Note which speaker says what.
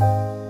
Speaker 1: you